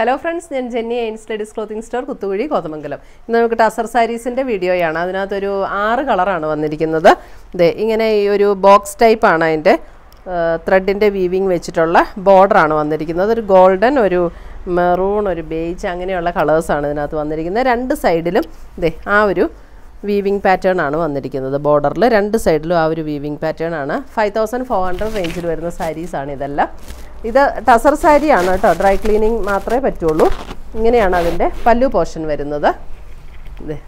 Hello friends ഞാൻ Jenny എയിൻസ് ladies clothing store Kuthukuzhi Kothamangalam. ഇന്ന് നമുക്ക് ടസർ സാരീസിന്റെ വീഡിയോയാണ്. അതിനകത്തൊരു ആറ് കളറാണ് വന്നിരിക്കുന്നത്. ഇതേ ഇങ്ങനെ ഈ ഒരു ബോക്സ് ടൈപ്പാണ് അതിന്റെ ത്രെഡിന്റെ വീവിങ് വെച്ചിട്ടുള്ള ബോർഡറാണ് വന്നിരിക്കുന്നത്. ഒരു ഗോൾഡൻ ഒരു മെറൂൺ ഒരു ബേജ് അങ്ങനെയുള്ള കളേഴ്സാണ് ഇതിനകത്ത് വന്നിരിക്കുന്നത്. രണ്ട് സൈഡിലും ഇതേ ആ ഒരു വീവിങ് പാറ്റേൺ ആണ് വന്നിരിക്കുന്നത് ബോർഡറിൽ രണ്ട് സൈഡിലും ആ ഒരു വീവിങ് പാറ്റേൺ ആണ്. ഫൈവ് തൗസൻഡ് ഫോർ ഹൺഡ്രഡ് റേഞ്ചിൽ വരുന്ന സാരീസാണ് ഇതെല്ലാം. ഇത് ടസർ സാരിയാണ് കേട്ടോ. ഡ്രൈ ക്ലീനിങ് മാത്രമേ പറ്റുള്ളൂ. ഇങ്ങനെയാണ് അതിന്റെ പല്ലു പോർഷൻ വരുന്നത്. ഇതേ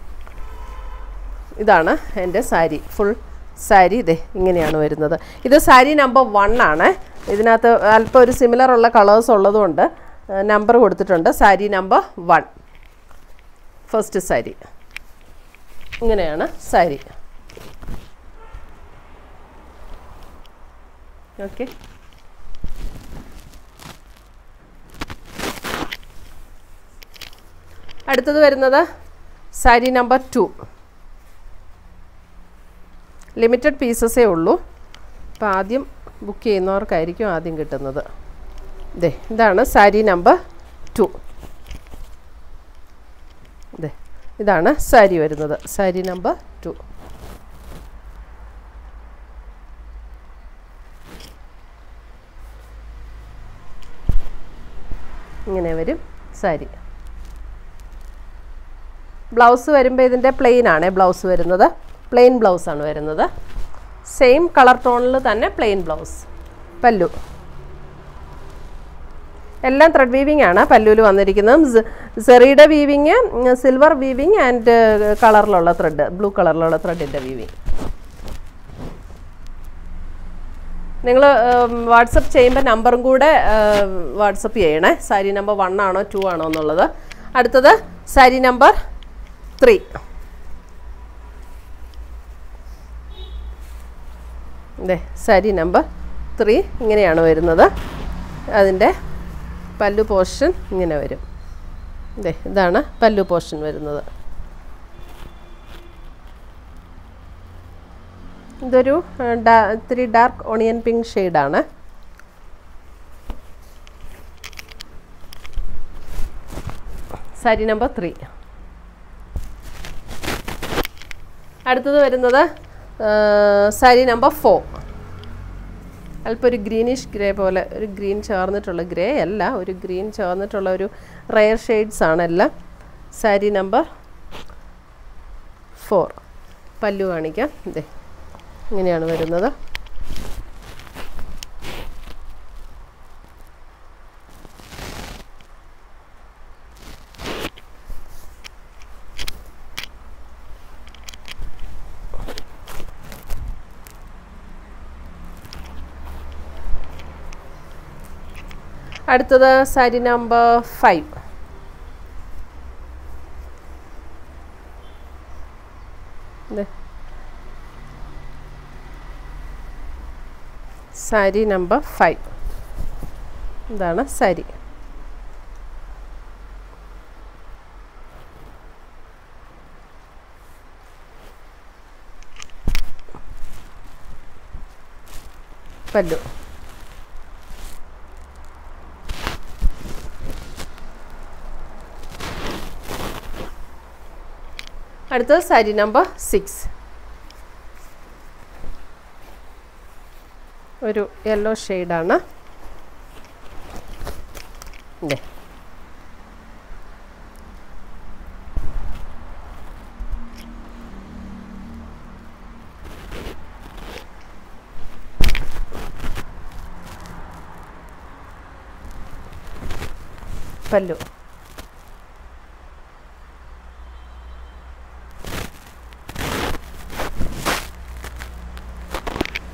ഇതാണ് എന്റെ സാരി. ഫുൾ സാരി ഇതേ ഇങ്ങനെയാണ് വരുന്നത്. ഇത് സാരി നമ്പർ വൺ ആണ്. ഇതിനകത്ത് അല്പം ഒരു സിമിലർ ഉള്ള കളേഴ്സ് ഉള്ളതുകൊണ്ട് നമ്പർ കൊടുത്തിട്ടുണ്ട്. Sari number one. First sari. ഇങ്ങനെയാണ് സാരി. ഓക്കെ അടുത്തത് വരുന്നത് സാരി നമ്പർ ടു. ലിമിറ്റഡ് പീസസേ ഉള്ളൂ. അപ്പോൾ ആദ്യം ബുക്ക് ചെയ്യുന്നവർക്കായിരിക്കും ആദ്യം കിട്ടുന്നത്. ഇതേ ഇതാണ് സാരി നമ്പർ ടു. ഇതേ ഇതാണ് സാരി വരുന്നത്. Sari number two. ഇങ്ങനെ വരും സാരി. ബ്ലൗസ് വരുമ്പോൾ ഇതിന്റെ പ്ലെയിൻ ആണ് ബ്ലൗസ് വരുന്നത്. പ്ലെയിൻ ബ്ലൗസ് ആണ് വരുന്നത്. സെയിം കളർ ടോണിൽ തന്നെ പ്ലെയിൻ ബ്ലൗസ് പല്ലു. എല്ലാം ത്രെഡ് വീവിംഗ് ആണ്. പല്ലുവിൽ വന്നിരിക്കുന്നത്. സെറിയുടെ വീവിങ് സിൽവർ വീവിങ് ആൻഡ് കളറിലുള്ള ത്രെഡ് ബ്ലൂ കളറിലുള്ള ത്രെഡിന്റെ വീവിങ് നിങ്ങൾ വാട്സപ്പ് ചെയ്യുമ്പോൾ നമ്പറും കൂടെ വാട്സപ്പ് ചെയ്യണേ. സാരി നമ്പർ വൺ ആണോ ടു ആണോ എന്നുള്ളത്. അടുത്തത് സാരി നമ്പർ ത്രീ അതെ സാരി നമ്പർ ത്രീ ഇങ്ങനെയാണ് വരുന്നത്. അതിന്റെ പല്ലു പോർഷൻ ഇങ്ങനെ വരും. അതെ ഇതാണ് പല്ലു പോർഷൻ വരുന്നത്. ഇതൊരു ഇത്തിരി ഡാർക്ക് ഓണിയൻ പിങ്ക് ഷെയ്ഡാണ്. Sari number three. അടുത്തത് വരുന്നത് സാരി നമ്പർ ഫോർ അല്പം ഒരു ഗ്രീനിഷ് ഗ്രേ പോലെ ഒരു ഗ്രീൻ ചേർന്നിട്ടുള്ള ഗ്രേ അല്ല ഒരു ഗ്രീൻ ചേർന്നിട്ടുള്ള ഒരു റയർ ഷെയ്ഡ്സ് ആണ് എല്ലാം സാരി നമ്പർ ഫോർ പല്ലു കാണിക്കാം. ഇതേ ഇങ്ങനെയാണ് വരുന്നത്. അടുത്തത് sari number five. Sari number five. ഇതാണ് സാരി. പല്ലു. അടുത്തത് സാരി നമ്പർ സിക്സ്. ഒരു യെല്ലോ ഷെയ്ഡാണ്. പല്ലു.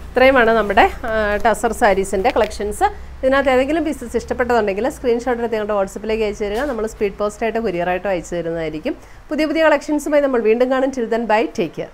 ഇത്രയുമാണ് നമ്മുടെ ടസർ സാരീസിന്റെ കളക്ഷൻസ്. ഇതിനകത്ത് ഏതെങ്കിലും പീസസ് ഇഷ്ടപ്പെട്ടതുണ്ടെങ്കിൽ സ്ക്രീൻഷോട്ട് എടുത്ത് ഞങ്ങളുടെ വാട്സപ്പിലേക്ക് അയച്ചു തരിക. നമ്മൾ സ്പീഡ് പോസ്റ്റായിട്ടോ കൊറിയറായിട്ടോ അയച്ചു തരുന്നതായിരിക്കും. പുതിയ പുതിയ കളക്ഷൻസുമായി നമ്മൾ വീണ്ടും കാണും. Chill then bye take care